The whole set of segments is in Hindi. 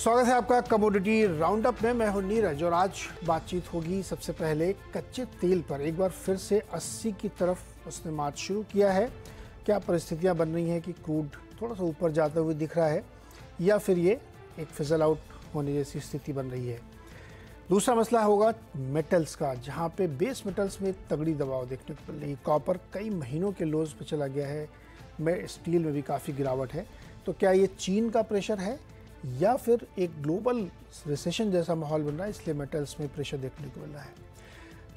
स्वागत है आपका कमोडिटी राउंड अप में। मैं हूँ नीरज और आज बातचीत होगी सबसे पहले कच्चे तेल पर। एक बार फिर से 80 की तरफ़ उसने मार्च शुरू किया है। क्या परिस्थितियाँ बन रही हैं कि क्रूड थोड़ा सा ऊपर जाते हुए दिख रहा है, या फिर ये एक फिजल आउट होने जैसी स्थिति बन रही है? दूसरा मसला होगा मेटल्स का, जहाँ पे बेस मेटल्स में तगड़ी दबाव देखने को मिल रही है। कॉपर कई महीनों के लोज पर चला गया है, में स्टील में भी काफ़ी गिरावट है। तो क्या ये चीन का प्रेशर है या फिर एक ग्लोबल रिसेशन जैसा माहौल बन रहा है, इसलिए मेटल्स में प्रेशर देखने को मिल रहा है।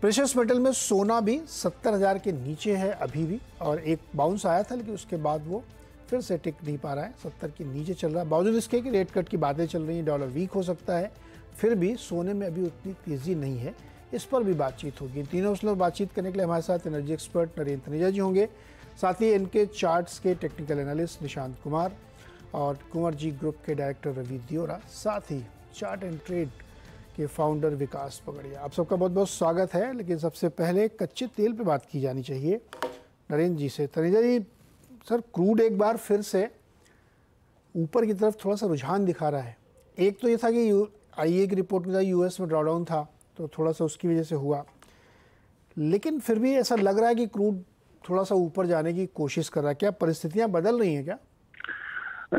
प्रेशस मेटल में सोना भी सत्तर हज़ार के नीचे है अभी भी, और एक बाउंस आया था, लेकिन उसके बाद वो फिर से टिक नहीं पा रहा है, सत्तर के नीचे चल रहा है। बावजूद इसके कि रेट कट की बातें चल रही हैं डॉलर वीक हो सकता है, फिर भी सोने में अभी उतनी तेज़ी नहीं है, इस पर भी बातचीत होगी। तीनों मसलों बातचीत करने के लिए हमारे साथ एनर्जी एक्सपर्ट नरेंद्र तनेजा जी होंगे, साथ ही इनके चार्ट्स के टेक्निकल एनालिस्ट निशांत कुमार और कुंवर जी ग्रुप के डायरेक्टर रवि दियोरा, साथ ही चार्ट एंड ट्रेड के फाउंडर विकास पगड़िया। आप सबका बहुत बहुत स्वागत है, लेकिन सबसे पहले कच्चे तेल पे बात की जानी चाहिए। नरेंद्र जी से। तनेजा जी, सर क्रूड एक बार फिर से ऊपर की तरफ़ थोड़ा सा रुझान दिखा रहा है। एक तो ये था कि आई की रिपोर्ट में था यूएस में ड्रॉडाउन था तो थोड़ा सा उसकी वजह से हुआ। लेकिन फिर भी ऐसा लग रहा है कि क्रूड थोड़ा सा ऊपर जाने की कोशिश कर रहा है। क्या परिस्थितियाँ बदल रही हैं क्या?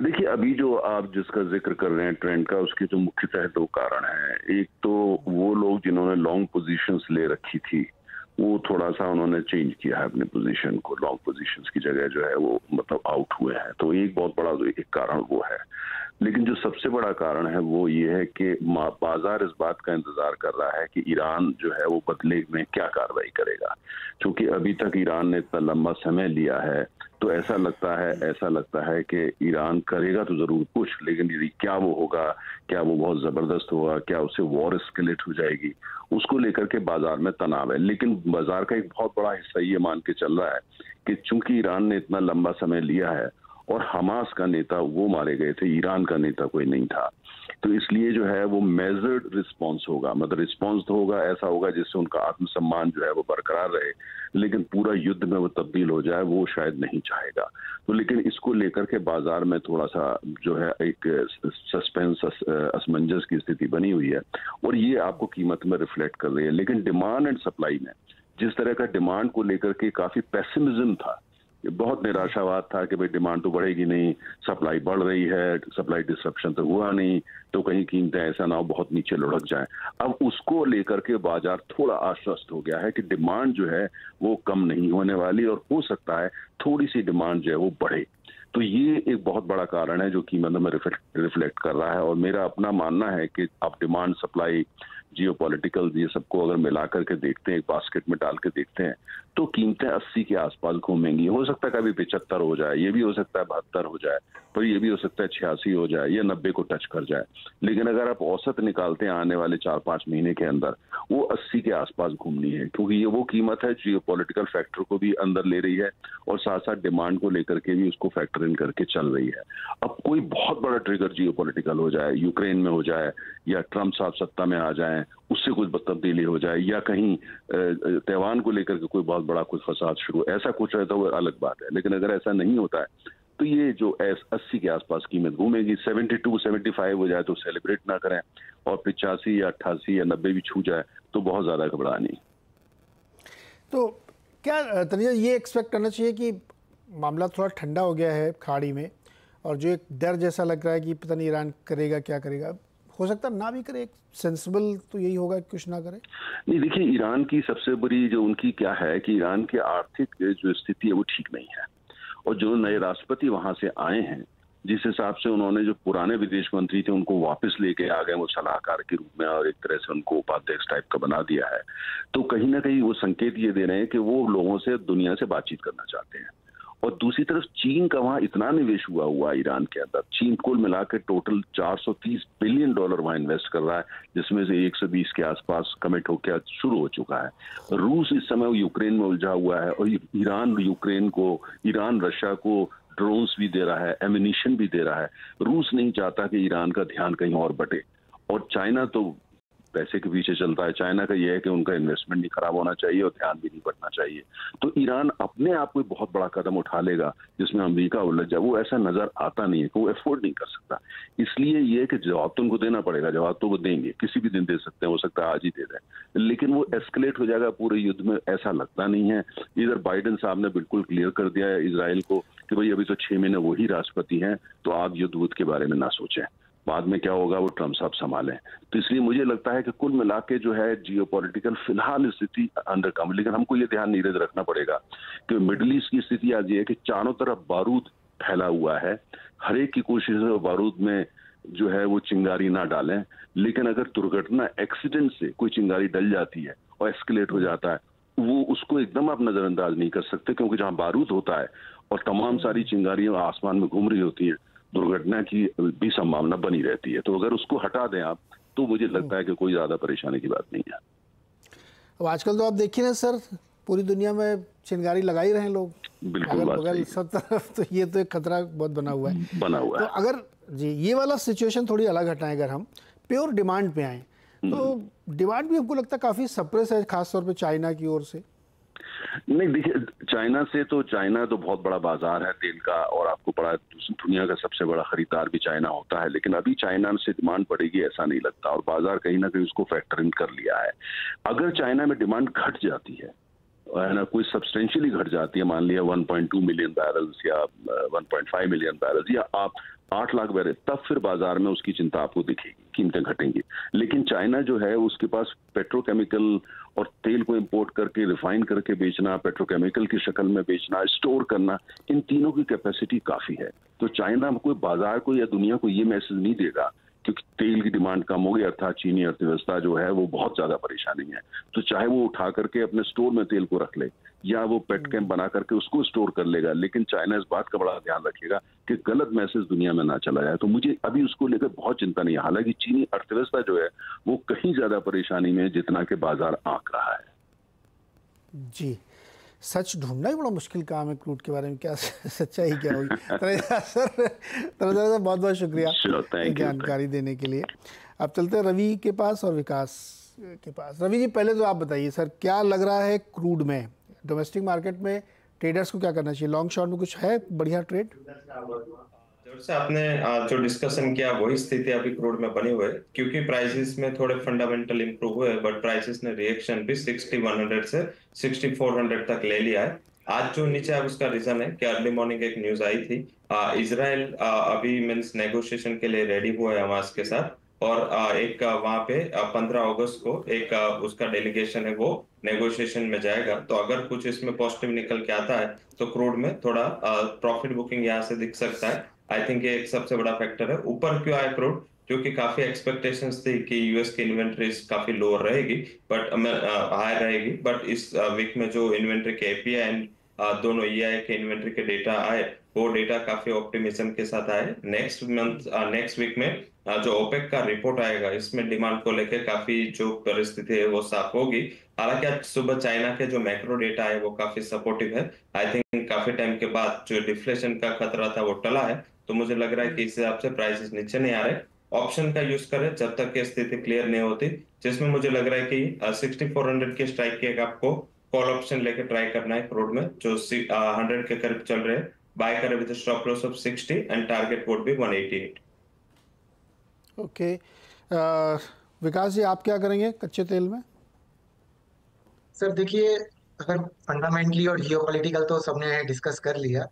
देखिए, अभी जो आप जिसका ज़िक्र कर रहे हैं ट्रेंड का, उसके जो मुख्यतः दो कारण हैं। एक तो वो लोग जिन्होंने लॉन्ग पोजीशंस ले रखी थी, वो थोड़ा सा उन्होंने चेंज किया है अपने पोजीशन को लॉन्ग पोजीशंस की जगह जो है, वो मतलब आउट हुए हैं। तो एक बहुत बड़ा एक कारण वो है। लेकिन जो सबसे बड़ा कारण है वो ये है कि बाज़ार इस बात का इंतज़ार कर रहा है कि ईरान जो है वो बदले में क्या कार्रवाई करेगा। क्योंकि अभी तक ईरान ने इतना लंबा समय लिया है तो ऐसा लगता है, ऐसा लगता है कि ईरान करेगा तो ज़रूर कुछ, लेकिन यदि क्या वो होगा, क्या वो बहुत ज़बरदस्त होगा, क्या उससे वॉर स्केलेट हो जाएगी, उसको लेकर के बाज़ार में तनाव है। लेकिन बाज़ार का एक बहुत बड़ा हिस्सा ये मान के चल रहा है कि चूँकि ईरान ने इतना लंबा समय लिया है और हमास का नेता वो मारे गए थे, ईरान का नेता कोई नहीं था। तो इसलिए जो है वो मेजर्ड रिस्पॉन्स होगा। मतलब रिस्पॉन्स तो होगा, ऐसा होगा जिससे उनका आत्मसम्मान जो है वो बरकरार रहे। लेकिन पूरा युद्ध में वो तब्दील हो जाए, वो शायद नहीं चाहेगा। तो लेकिन इसको लेकर के बाज़ार में थोड़ा सा जो है एक सस्पेंस असमंजस की स्थिति बनी हुई है। और ये आपको कीमत में रिफ्लेक्ट कर रही है। लेकिन डिमांड एंड सप्लाई में, जिस तरह का डिमांड को लेकर के काफ़ी पेसिमिज्म था बहुत निराशावाद था कि भाई डिमांड तो बढ़ेगी नहीं, सप्लाई बढ़ रही है, सप्लाई डिस्ट्रप्शन तो हुआ नहीं तो कहीं कीमतें ऐसा ना हो, बहुत नीचे लुढ़क जाए। अब उसको लेकर के बाज़ार थोड़ा आश्वस्त हो गया है कि डिमांड जो है वो कम नहीं होने वाली और हो सकता है थोड़ी सी डिमांड जो है वो बढ़े। तो ये एक बहुत बड़ा कारण है जो कीमतों में रिफ्लेक्ट कर रहा है और मेरा अपना मानना है कि अब डिमांड, सप्लाई जियो पॉलिटिकल ये सबको अगर मिला करके देखते हैं, एक बास्केट में डाल के देखते हैं तो कीमतें अस्सी के आसपास घूमेंगी हो सकता है कभी पिछहत्तर हो जाए, ये भी हो सकता है बहत्तर हो जाए, पर ये भी हो सकता है छियासी हो जाए, या नब्बे को टच कर जाए। लेकिन अगर आप औसत निकालते हैं आने वाले चार पाँच महीने के अंदर, वो अस्सी के आसपास घूमनी है, क्योंकि ये वो कीमत है जियो पॉलिटिकल फैक्टर को भी अंदर ले रही है, और साथ साथ डिमांड को लेकर के भी उसको फैक्टर इन करके चल रही है। अब कोई बहुत बड़ा ट्रिगर जियो हो जाए यूक्रेन में हो जाए, या ट्रंप साहब सत्ता में आ जाए उससे कुछ तब्दीली हो जाए या कहीं तैवान को लेकर के कोई बहुत बड़ा कुछ फसाद शुरू ऐसा कुछ रहता है वो अलग बात है, लेकिन अगर ऐसा नहीं होता है तो ये जो अस्सी के आसपास कीमत घूमेगी सेवेंटी टू, सेवेंटी फाइव हो जाए तो सेलिब्रेट ना करें और पिचासी या अट्ठासी या नब्बे भी छू जाए तो बहुत ज़्यादा घबरा नहीं तो क्या, तनिया ये एक्सपेक्ट करना चाहिए कि मामला थोड़ा ठंडा हो गया है खाड़ी में और जो एक डर जैसा लग रहा है कि पता नहीं ईरान करेगा, क्या करेगा? हो सकता है ना भी करे, एक सेंसिबल तो यही होगा कि कुछ ना करे। नहीं, देखिए, ईरान की सबसे बड़ी जो उनकी क्या है कि ईरान की आर्थिक जो स्थिति है वो ठीक नहीं है। और जो नए राष्ट्रपति वहाँ से आए हैं, जिस हिसाब से उन्होंने जो पुराने विदेश मंत्री थे, उनको वापस लेके आ गए, वो सलाहकार के रूप में और एक तरह से उनको उपाध्यक्ष टाइप का बना दिया है। तो कहीं ना कहीं वो संकेत ये दे रहे हैं कि वो लोगों से, दुनिया से बातचीत करना चाहते हैं। और दूसरी तरफ़ चीन का वहाँ इतना निवेश हुआ हुआ ईरान के अंदर। चीन कुल मिलाकर टोटल 430 बिलियन डॉलर वहाँ इन्वेस्ट कर रहा है, जिसमें से 120 के आसपास कमिट होकर शुरू हो चुका है। रूस इस समय यूक्रेन में उलझा हुआ है और ईरान यूक्रेन को, ईरान रशिया को ड्रोन्स भी दे रहा है एमिनेशन भी दे रहा है। रूस नहीं चाहता कि ईरान का ध्यान कहीं और बटे। और चाइना तो पैसे के पीछे चलता है। चाइना का यह है कि उनका इन्वेस्टमेंट नहीं खराब होना चाहिए और ध्यान भी नहीं बढ़ना चाहिए। तो ईरान अपने आप में बहुत बड़ा कदम उठा लेगा, जिसमें अमरीका उलझ जाए वो ऐसा नज़र आता नहीं है कि वो एफोर्ड नहीं कर सकता। इसलिए ये कि जवाब तो उनको देना पड़ेगा, जवाब तो वो देंगे। किसी भी दिन दे सकते हैं, हो सकता है आज ही दे दें। लेकिन वो एस्केलेट हो जाएगा पूरे युद्ध में, ऐसा लगता नहीं है। इधर बाइडन साहब ने बिल्कुल क्लियर कर दिया है इसराइल को कि भाई अभी तो छह महीने वही राष्ट्रपति हैं तो आप युद्ध के बारे में ना सोचें। बाद में क्या होगा, वो ट्रंप साहब संभालें। तो इसलिए मुझे लगता है कि कुल मिला के जो है जियो फ़िलहाल स्थिति अंडर कम लेकिन हमको ये ध्यान नीरज रखना पड़ेगा कि मिडल ईस्ट की स्थिति आज ये है कि चारों तरफ़ बारूद फैला हुआ है। हर एक की कोशिश है बारूद में जो है वो चिंगारी ना डालें, लेकिन अगर दुर्घटना एक्सीडेंट से कोई चिंगारी डल जाती है और एक्सकलेट हो जाता है, वो उसको एकदम आप नजरअंदाज नहीं कर सकते, क्योंकि जहाँ बारूद होता है और तमाम सारी चिंगारियाँ आसमान में घूम रही होती हैं दुर्घटना की भी संभावना बनी रहती है। तो अगर उसको हटा दें आप तो मुझे लगता है कि कोई ज़्यादा परेशानी की बात नहीं है। अब आजकल तो आप देखिए ना सर पूरी दुनिया में चिंगारी लगा ही रहे लोग। बिल्कुल बगल सब तरफ़ तो ये तो एक खतरा बहुत बना हुआ है। बना हुआ तो है। अगर जी ये वाला सिचुएशन थोड़ी अलग हटाएँ अगर हम प्योर डिमांड पे आए। तो डिमांड हम्म। भी हमको लगता है काफ़ी सप्रेस है खासतौर पर चाइना की ओर से। नहीं, देखिए, चाइना से तो चाइना तो बहुत बड़ा बाज़ार है तेल का, और आपको पड़ा दुनिया का सबसे बड़ा खरीदार भी चाइना होता है, लेकिन अभी चाइना से डिमांड बढ़ेगी, ऐसा नहीं लगता, और बाज़ार कहीं ना कहीं उसको फैक्टर इन कर लिया है। अगर चाइना में डिमांड घट जाती है है ना, कोई सब्सटेंशियली घट जाती है, मान लिया 1.2 मिलियन बैरल्स या 1.5 मिलियन बैरल्स या आप आठ लाख बैरल तब फिर बाज़ार में उसकी चिंता आपको दिखेगी, कीमतें घटेंगी। लेकिन चाइना जो है, उसके पास पेट्रोकेमिकल और तेल को इंपोर्ट करके रिफाइन करके बेचना पेट्रोकेमिकल की शक्ल में बेचना स्टोर करना, इन तीनों की कैपेसिटी काफ़ी है। तो चाइना कोई बाज़ार को या दुनिया को ये मैसेज नहीं देगा क्योंकि तेल की डिमांड कम हो गई अर्थात चीनी अर्थव्यवस्था जो है वो बहुत ज़्यादा परेशानी है। तो चाहे वो उठा करके अपने स्टोर में तेल को रख ले या वो पेट कैम्प बना करके उसको स्टोर कर लेगा लेकिन चाइना इस बात का बड़ा ध्यान रखेगा कि गलत मैसेज दुनिया में ना चला जाए। तो मुझे अभी उसको लेकर बहुत चिंता नहीं है। हालाँकि चीनी अर्थव्यवस्था जो है वो कहीं ज़्यादा परेशानी में जितना के बाज़ार आंक रहा है। जी। सच ढूंढना ही बड़ा मुश्किल काम है क्रूड के बारे में क्या सच्चाई क्या होगी? सर सर बहुत बहुत शुक्रिया जानकारी देने के लिए। अब चलते हैं रवि के पास और विकास के पास। रवि जी पहले तो आप बताइए सर क्या लग रहा है क्रूड में डोमेस्टिक मार्केट में ट्रेडर्स को क्या करना चाहिए? लॉन्ग शॉर्ट में कुछ है बढ़िया ट्रेड? से आपने जो डिस्कशन किया, वही स्थिति अभी क्रूड में बनी हुई है, क्योंकि प्राइसेस में थोड़े फंडामेंटल इंप्रूव हुए बट प्राइसेस ने रिएक्शन भी 6100 से 6400 तक ले लिया है। आज जो नीचे है उसका रीजन है कि अर्ली मॉर्निंग एक न्यूज़ आई थी। इसराइल अभी मीन्स नेगोशिएशन के लिए रेडी हुआ है हमास के साथ, और एक वहाँ पे पंद्रह अगस्त को एक उसका डेलीगेशन है, वो नेगोशिएशन में जाएगा। तो अगर कुछ इसमें पॉजिटिव निकल के आता है तो क्रूड में थोड़ा प्रॉफिट बुकिंग यहाँ से दिख सकता है। आई थिंक ये एक सबसे बड़ा फैक्टर है। ऊपर क्यों आए क्रूड क्योंकि काफ़ी एक्सपेक्टेशंस थी कि यूएस की इन्वेंट्रीज काफ़ी लोअर रहेगी बट हाई रहेगी बट इस वीक में जो इन्वेंट्री के एपीआई एंड दोनों ई e के इन्वेंट्री के डेटा आए, वो डेटा काफ़ी ऑप्टिमिज्म के साथ आए। नेक्स्ट मंथ नेक्स्ट वीक में जो ओपेक का रिपोर्ट आएगा, इसमें डिमांड को लेकर काफ़ी जो परिस्थिति है, वो साफ़ होगी। हालाँकि आज सुबह चाइना के जो मैक्रो डेटा है वो काफ़ी सपोर्टिव है। आई थिंक काफ़ी टाइम के बाद जो डिफ्लेशन का खतरा था, वो टला है। तो मुझे लग रहा है कि इस हिसाब से प्राइसेस नीचे नहीं आ रहे। ऑप्शन का यूज़ करें जब तक की स्थिति क्लियर नहीं होती। जिसमें मुझे लग रहा है कि सिक्सटी फोर हंड्रेड के स्ट्राइक के आपको कॉल ऑप्शन लेके ट्राई करना है क्रोड में जो हंड्रेड के करीब चल रहे बाय करें with stop loss of 60 and target would be 188 okay Vikas ji आप क्या करेंगे कच्चे तेल में? सर देखिए अगर फंडामेंटली और जियोपॉलिटिकल तो सबने डिस्कस कर लिया।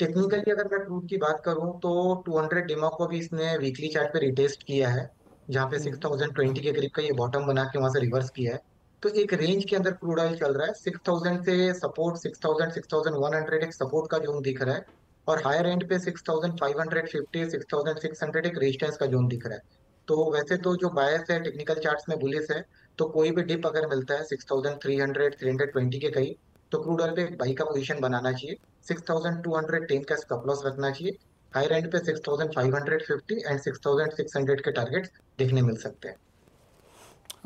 टेक्निकली अगर मैं क्रूड की बात करूँ तो 200 डिमो को भी इसने वीकली चार्ट पे रिटेस्ट किया है जहाँ पे 6020 हम्म। के करीब का ये बॉटम बना के वहाँ से रिवर्स किया है। तो एक रेंज के अंदर क्रूड ऑयल चल रहा है 6000 से सपोर्ट 6000 6100 एक सपोर्ट का जोन दिख रहा है और हायर एंड पे 6550 6600 एक रेजिस्टेंस का जोन दिख रहा है। तो वैसे तो जो बायस है टेक्निकल चार्ट्स में बुलिस है तो कोई भी डिप अगर मिलता है 6300 320 के कहीं तो क्रूड ऑयल पे एक बाई का पोजीशन बनाना चाहिए। 6210 का स्टॉप लॉस रखना चाहिए। हायर एंड पे 6550 एंड 6600 के टारगेट्स देखने मिल सकते हैं।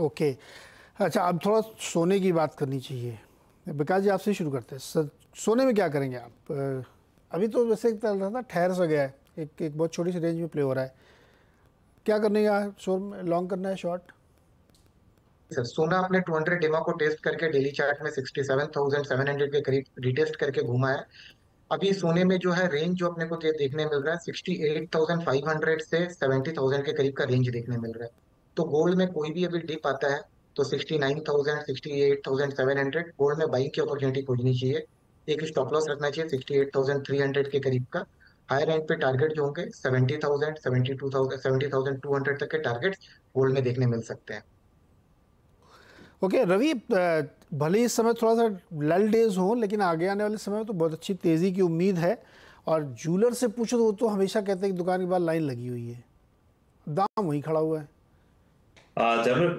ओके। okay. अच्छा अब थोड़ा सोने की बात करनी चाहिए। विकास जी, आपसे शुरू करते हैं। सर, सोने में क्या करेंगे आप? अभी तो वैसे चल रहा था, ठहर सा गया है। एक एक बहुत छोटी सी रेंज में प्ले हो रहा है। क्या करने का शोर में लॉन्ग करना है शॉर्ट सोना अपने 200 डेमा को टेस्ट करके डेली चार्ट में 67,700 के करीब रिटेस्ट करके घूमा है। अभी सोने में जो है रेंज जो अपने को देखने मिल रहा है 68,500 से 70,000 के करीब का रेंज देखने मिल रहा है। तो गोल्ड में कोई भी अभी डिप आता है तो 69,000, 68,700 गोल्ड में बाइंग की अपॉर्चुनिटी खोजनी चाहिए। एक स्टॉप लॉस रखना चाहिए 68,300 के करीब का। हायर एंड पे टारगेट जो होंगे 70,000, 72,000, 70,200 तक के टारगेट गोल्ड में देखने मिल सकते हैं। ओके रवि भले इस समय थोड़ा सा लल डेज़ हो लेकिन आगे आने वाले समय में तो बहुत अच्छी तेज़ी की उम्मीद है। और जूलर से पूछो तो वो तो हमेशा कहते हैं कि दुकान के बाद लाइन लगी हुई है। दाम वहीं खड़ा हुआ है। ज़रूर।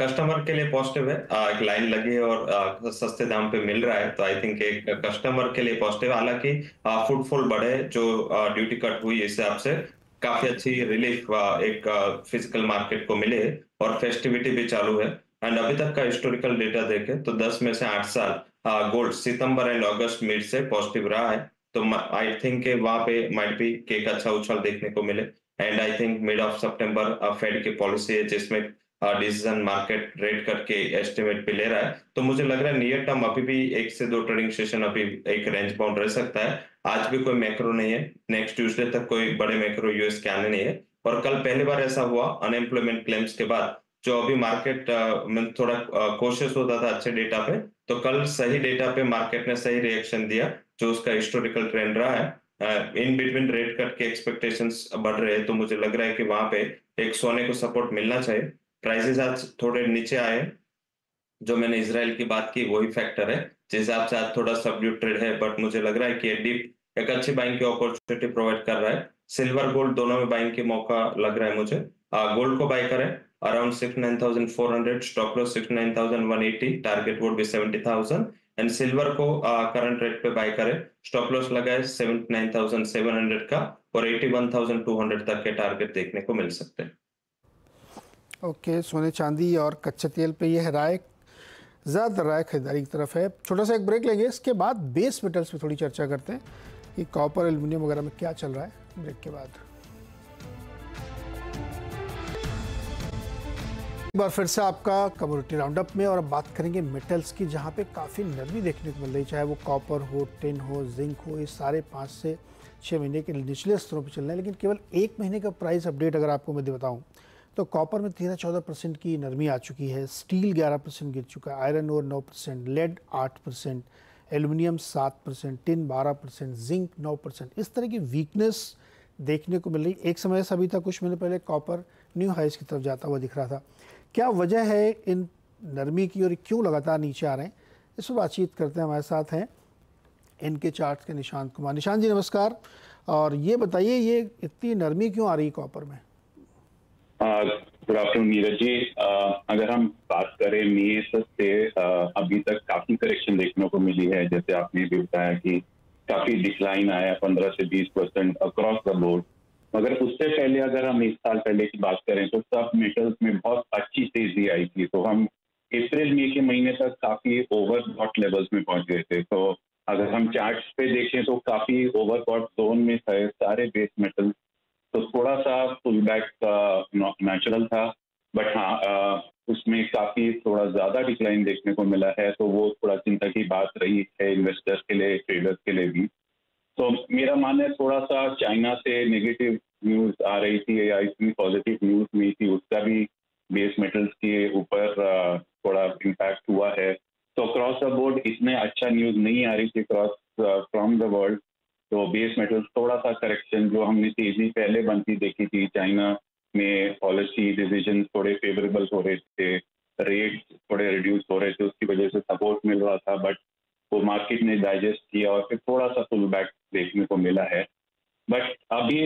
कस्टमर के लिए पॉजिटिव है। आ, एक लाइन लगी और सस्ते दाम पे मिल रहा है। तो आई थिंक एक कस्टमर के लिए पॉजिटिव हालाँकि फुटफॉल बढ़े जो ड्यूटी कट हुई इस हिसाब से काफ़ी अच्छी रिलीफ एक फ़िज़िकल मार्केट को मिले और फेस्टिविटी भी चालू है। एंड अभी तक का हिस्टोरिकल डेटा देखे तो 10 में से 8 साल गोल्ड सितंबर एंड अगस्त मिड से पॉजिटिव रहा है। तो आई थिंक वहाँ पे माइट भी केक अच्छा उछाल देखने को मिले। And I think mid of September fade की पॉलिसी है, जिसमें डिसीज़न मार्केट रेट करके एस्टिमेट पे ले रहा है। तो मुझे लग रहा है नियर टर्म अभी भी एक से दो ट्रेडिंग सेशन अभी एक रेंज बाउंड रह सकता है। आज भी कोई मैक्रो नहीं है। नेक्स्ट ट्यूसडे तक कोई बड़े मैक्रो यूएस के आने नहीं है। और कल पहली बार ऐसा हुआ अनएम्प्लॉयमेंट क्लेम्स के बाद। जो अभी मार्केट में थोड़ा कोशिश होता था अच्छे डेटा पे तो कल सही डेटा पे मार्केट ने सही रिएक्शन दिया, जो उसका हिस्टोरिकल ट्रेंड रहा है। इन बिटवीन रेट कट के एक्सपेक्टेशंस बढ़ रहे हैं तो मुझे लग रहा है कि वहाँ पे एक सोने को सपोर्ट मिलना चाहिए। प्राइसेस आज थोड़े नीचे आए जो मैंने इसराइल की बात की, वही फैक्टर है। जिस हिसाब से आज थोड़ा सबड्यूट ट्रेड है बट मुझे लग रहा है कि डीप एक अच्छी बाइंग की अपॉर्चुनिटी प्रोवाइड कर रहा है। सिल्वर गोल्ड दोनों में बाइंग के मौका लग रहा है मुझे। गोल्ड को बाय करें। Around 69,400 stop loss 69,180 target would be 70,000 and silver को करंट रेट पे बाय करें स्टॉप लॉस लगाए 79,700 का और 81,200 तक के टारगेट देखने को मिल सकते हैं। ओके okay, सोने चांदी और कच्चे तेल पे ये है राय ज़्यादातर राय खरीदारी की तरफ़ है। छोटा सा एक ब्रेक लेंगे इसके बाद बेस मेटल्स पे थोड़ी चर्चा करते हैं कि कॉपर एल्यूमिनियम वगैरह में क्या चल रहा है ब्रेक के बाद। एक बार फिर से आपका कम्युनिटी राउंडअप में और अब बात करेंगे मेटल्स की, जहाँ पे काफ़ी नरमी देखने को मिल रही चाहे वो कॉपर हो टिन हो जिंक हो, ये सारे पाँच से छः महीने के निचले स्तरों पर चल रहे हैं। लेकिन केवल एक महीने का प्राइस अपडेट अगर आपको मैं बताऊँ तो कॉपर में तेरह चौदह परसेंट की नरमी आ चुकी है स्टील ग्यारह परसेंट गिर चुका है आयरन और नौ परसेंट लेड आठ परसेंट एल्यूमिनियम सात परसेंट टिन बारह परसेंट जिंक नौ परसेंट। इस तरह की वीकनेस देखने को मिल रही एक समय से अभी तक कुछ महीने पहले कॉपर न्यू हाइस की तरफ़ जाता हुआ दिख रहा था। क्या वजह है इन नरमी की और क्यों लगातार नीचे आ रहे हैं? इस पर बातचीत करते हैं हमारे साथ हैं इनके चार्ट के निशांत कुमार। निशांत जी नमस्कार। और ये बताइए ये इतनी नरमी क्यों आ रही है कॉपर में? Good afternoon Neeraj ji. अगर हम बात करें मई से आ, अभी तक काफ़ी करेक्शन देखने को मिली है। जैसे आपने भी बताया कि काफ़ी डिक्लाइन आया पंद्रह से बीस परसेंट अक्रॉस द बोर्ड मगर उससे पहले अगर हम एक साल पहले की बात करें तो सब मेटल्स में बहुत अच्छी तेज़ी आई थी। तो हम अप्रैल, मई के महीने तक काफ़ी ओवरबॉट लेवल्स में पहुँच गए थे। तो अगर हम चार्ट पे देखें तो काफ़ी ओवरबॉट जोन में थे सारे बेस मेटल तो थोड़ा सा पुल बैक नेचुरल था। बट हाँ उसमें काफ़ी थोड़ा ज़्यादा डिक्लाइन देखने को मिला है। तो वो थोड़ा चिंता की बात रही है इन्वेस्टर्स के लिए ट्रेडर्स के लिए भी तो मेरा मानना है थोड़ा सा चाइना नेगेटिव न्यूज़ आ रही थी या इतनी पॉजिटिव न्यूज़ नहीं थी, उसका भी बेस मेटल्स के ऊपर थोड़ा इम्पैक्ट हुआ है। तो क्रॉस द बोर्ड इतने अच्छा न्यूज़ नहीं आ रही थी क्रॉस फ्रॉम द वर्ल्ड तो बेस मेटल्स थोड़ा सा करेक्शन जो हमने तेज़ी पहले बनती देखी थी चाइना में पॉलिसी डिसीज़न थोड़े फेवरेबल हो रहे थे रेट थोड़े रिड्यूस हो रहे थे, उसकी वजह से सपोर्ट मिल रहा था बट वो मार्केट ने डाइजेस्ट किया और फिर थोड़ा सा पुल बैक देखने को मिला है। अभी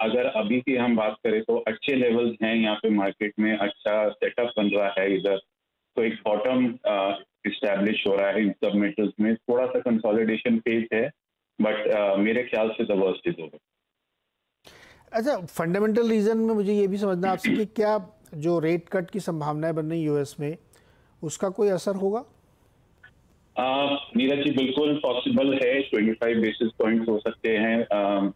अगर अभी की हम बात करें तो अच्छे लेवल्स हैं यहाँ पे मार्केट में अच्छा सेटअप बन रहा है इधर। तो एक बॉटम इस्टेब्लिश हो रहा है इन सब मेटल्स में। थोड़ा सा कंसोलिडेशन फ़ेज़ है बट मेरे ख्याल से द वर्स्ट इज़ ओवर अच्छा फंडामेंटल रीजन में मुझे ये भी समझना आपसे कि क्या जो रेट कट की संभावनाएँ बन रही यूएस में, उसका कोई असर होगा? नीरज जी बिल्कुल पॉसिबल है 25 बेसिस पॉइंट्स हो सकते हैं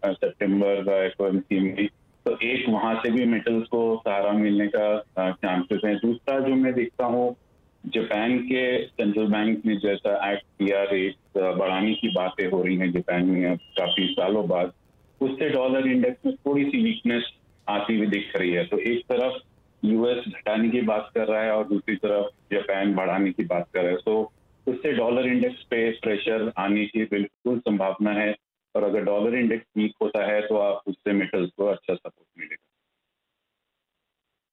सितंबर एफओएमसी में। तो एक, वहाँ से भी मेटल्स को सहारा मिलने का चांसेस है। दूसरा, जो मैं देखता हूँ जापान के सेंट्रल बैंक ने जैसा एक्ट किया रेट बढ़ाने की बातें हो रही हैं जापान में अब काफ़ी सालों बाद, उससे डॉलर इंडेक्स में थोड़ी सी वीकनेस आती हुई दिख रही है। तो एक तरफ़ यूएस घटाने की बात कर रहा है और दूसरी तरफ़ जापान बढ़ाने की बात कर रहा है। तो उससे डॉलर इंडेक्स पे प्रेशर आने की बिल्कुल संभावना है। और अगर डॉलर इंडेक्स वीक होता है तो आप उससे मेटल्स को अच्छा सपोर्ट मिलेगा।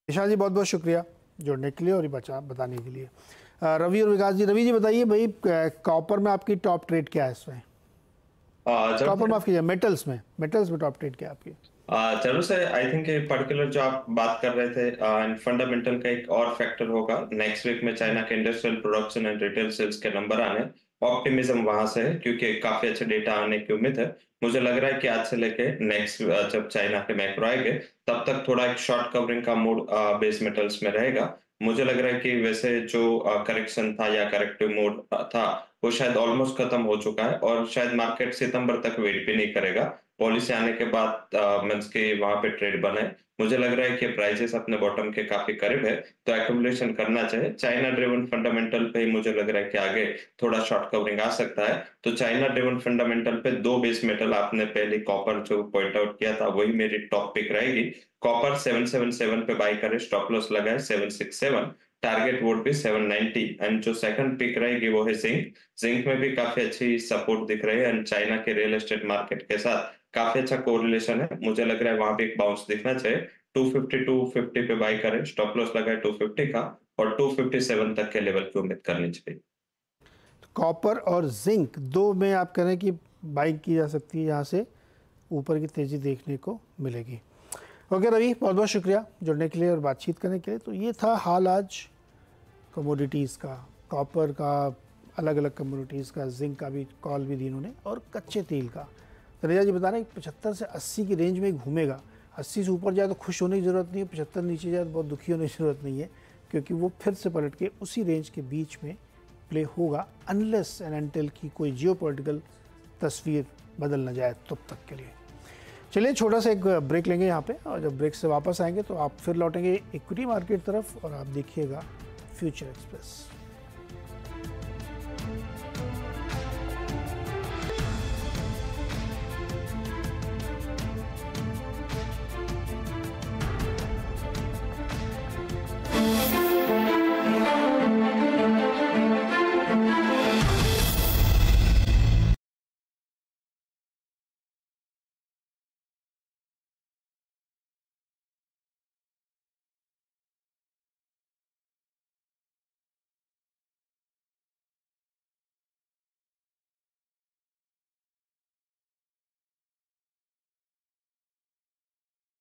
निशा जी बहुत बहुत शुक्रिया जुड़ने के लिए और बचा बताने के लिए। रवि और विकास जी रवि जी बताइए भाई कॉपर में आपकी टॉप ट्रेड क्या है इसमें कॉपर माफ़ कीजिए मेटल्स में मेटल्स में टॉप ट्रेड क्या है आपकी? ज़रूर से आई थिंक पर्टिकुलर जो आप बात कर रहे थे एंड फंडामेंटल का एक और फैक्टर होगा। नेक्स्ट वीक में चाइना के industrial production and retail sales के नंबर आने। ऑप्टिमिज्म वहाँ से है, क्योंकि काफ़ी अच्छे डेटा आने की उम्मीद है। मुझे लग रहा है कि आज से लेके नेक्स्ट जब चाइना के मैक्रो आएँगे, तब तक थोड़ा एक शॉर्ट कवरिंग का मूड बेस मेटल्स में रहेगा। मुझे लग रहा है कि वैसे जो करेक्शन था या करेक्टिव मोड था, वो शायद ऑलमोस्ट खत्म हो चुका है, और शायद मार्केट सितंबर तक वेट भी नहीं करेगा। पॉलिसी आने के बाद मीन्स के वहाँ पे ट्रेड बने। मुझे लग रहा है कि प्राइसेस अपने बॉटम के काफ़ी करीब है तो एक्यूमुलेशन करना चाहिए चाइना ड्रिवन फंडामेंटल पे मुझे लग रहा है कि आगे थोड़ा शॉर्ट कवरिंग आ सकता है। तो चाइना ड्रिवन फंडामेंटल पे दो बेस मेटल आपने पहले कॉपर जो पॉइंट आउट किया था, वही मेरी टॉप पिक रहेगी। कॉपर 777 पे बाई करे स्टॉप लॉस लगाए 767 टारगेट वोट भी 790 एंड जो सेकंड पिक रहेगी वो है जिंक जिंक में भी काफ़ी अच्छी सपोर्ट दिख रही है। एंड चाइना के रियल एस्टेट मार्केट के साथ काफ़ी अच्छा कोरिलेशन है। मुझे लग रहा है वहाँ पे एक बाउंस दिखना चाहिए। 250 250 पे बाई करें। स्टॉप लॉस लगाए 250 का और 257 तक के लेवल की उम्मीद करनी चाहिए। कॉपर और जिंक दो में आप कह रहे हैं कि बाई की जा सकती है यहाँ से। ऊपर की तेज़ी देखने को मिलेगी। ओके रवि, बहुत बहुत शुक्रिया जुड़ने के लिए और बातचीत करने के लिए। तो ये था हाल आज कमोडिटीज़ का कॉपर का अलग अलग कमोडिटीज़ का जिंक का भी कॉल भी दी इन्होंने और कच्चे तेल का। तनेजा जी बता रहे हैं पचहत्तर से अस्सी की रेंज में घूमेगा। अस्सी से ऊपर जाए तो खुश होने की ज़रूरत नहीं है, पचहत्तर नीचे जाए तो बहुत दुखी होने की ज़रूरत नहीं है, क्योंकि वो फिर से पलट के उसी रेंज के बीच में प्ले होगा अनलेस एंड एंटिल की कोई जियो तस्वीर बदल ना जाए तब तक के लिए। चलिए छोटा सा एक ब्रेक लेंगे यहाँ पे, और जब ब्रेक से वापस आएँगे तो आप फिर लौटेंगे इक्विटी मार्केट तरफ़, और आप देखिएगा फ्यूचर एक्सप्रेस